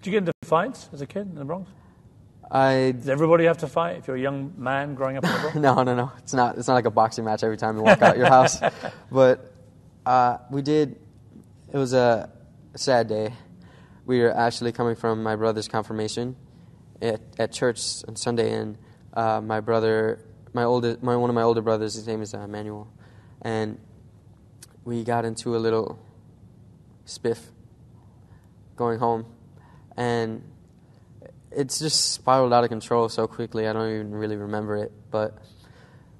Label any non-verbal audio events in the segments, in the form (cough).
Did you get into fights as a kid in the Bronx? I Does everybody have to fight if you're a young man growing up in the Bronx? (laughs) no, no, no. It's not. It's not like a boxing match every time you walk out your house. (laughs) But uh, we did. It was a sad day. We were actually coming from my brother's confirmation at, at church on Sunday, and uh, my brother, my older, my one of my older brothers, his name is uh, Emmanuel, and we got into a little spiff going home, and it's just spiraled out of control so quickly. I don't even really remember it. But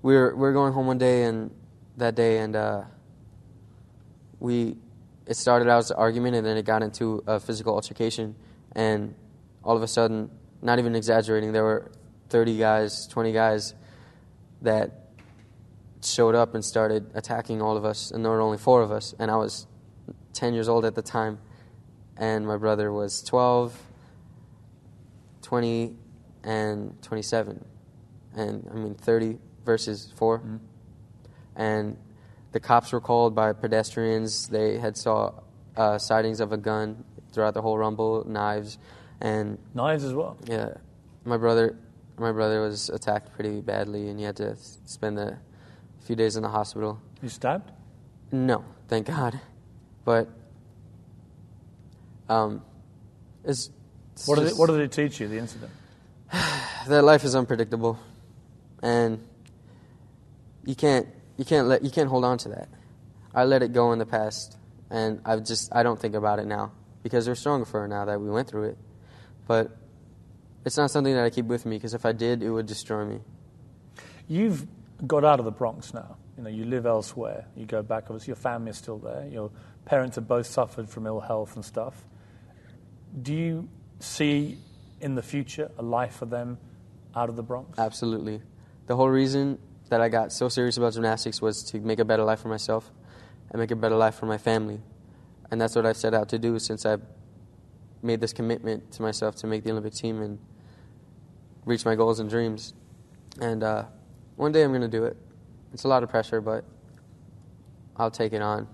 we were we were going home one day and that day, and uh, we it started out as an argument, and then it got into a physical altercation. And all of a sudden, not even exaggerating, there were thirty guys, twenty guys that showed up and started attacking all of us, and there were only four of us, and I was ten years old at the time, and my brother was twelve 20 and 27 and i mean 30 versus 4 Mm-hmm. and the cops were called by pedestrians they had saw uh, sightings of a gun throughout the whole rumble knives and Knives as well. yeah my brother my brother was attacked pretty badly and he had to spend a few days in the hospital You stabbed? no thank god but um it's, it's What did, it, what did it teach you, the incident? (sighs) that life is unpredictable, and you can't you can't let you can't hold on to that. I let it go in the past, and I've just I don't think about it now because we're stronger for it now that we went through it. But it's not something that I keep with me because if I did, it would destroy me. You've got out of the Bronx now. You know, you live elsewhere. You go back. Obviously, your family is still there. Your parents have both suffered from ill health and stuff. Do you see in the future a life for them out of the Bronx? Absolutely. The whole reason that I got so serious about gymnastics was to make a better life for myself and make a better life for my family. And that's what I've set out to do since I've made this commitment to myself to make the Olympic team and reach my goals and dreams. And uh, one day I'm going to do it. It's a lot of pressure, but I'll take it on.